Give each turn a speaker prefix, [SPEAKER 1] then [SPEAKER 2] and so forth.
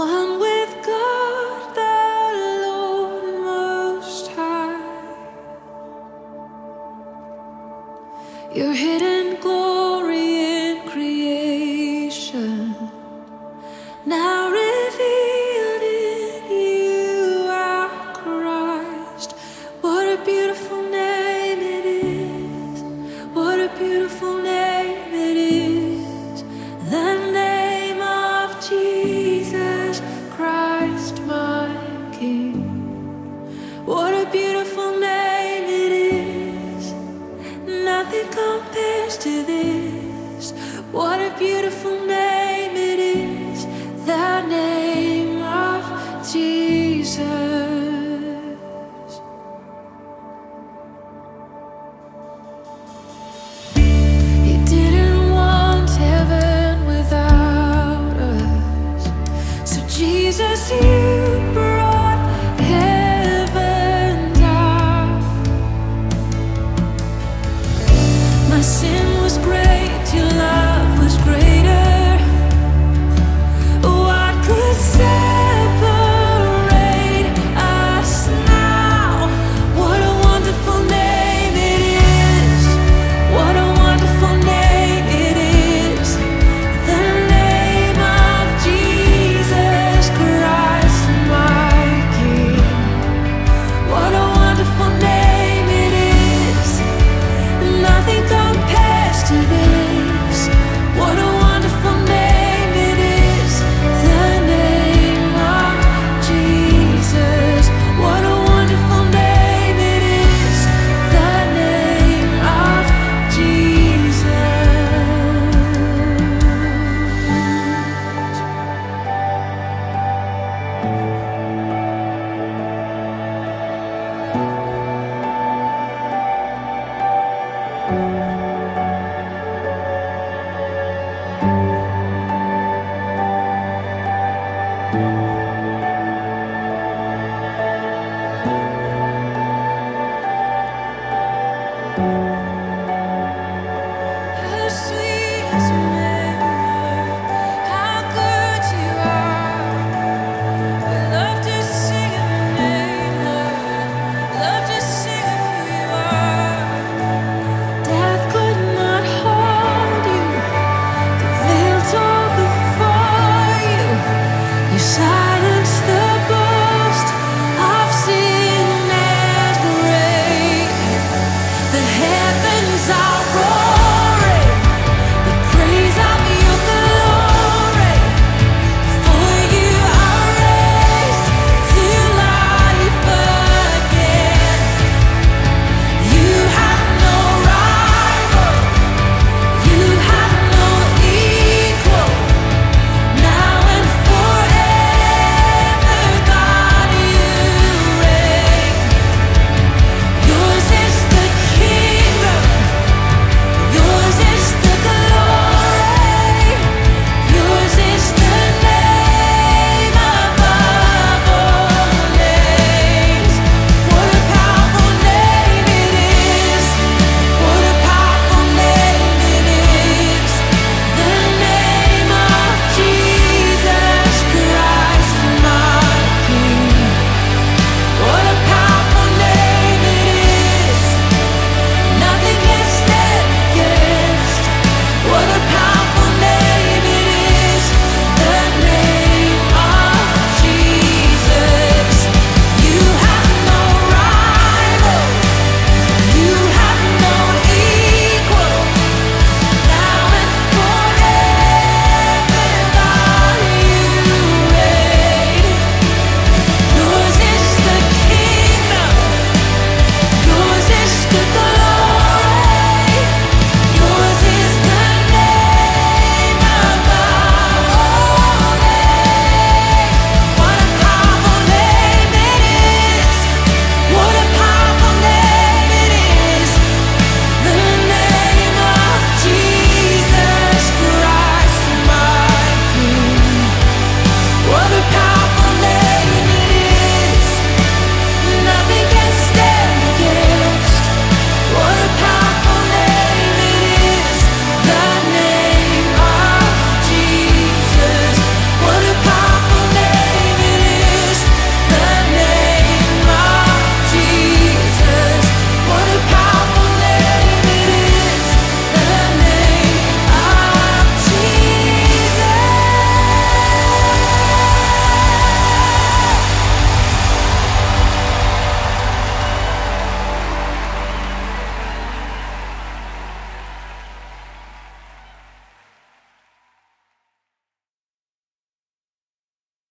[SPEAKER 1] one with God, the Lord Most High. Your hidden glory in creation, now revealed in you, our Christ. What a beautiful beautiful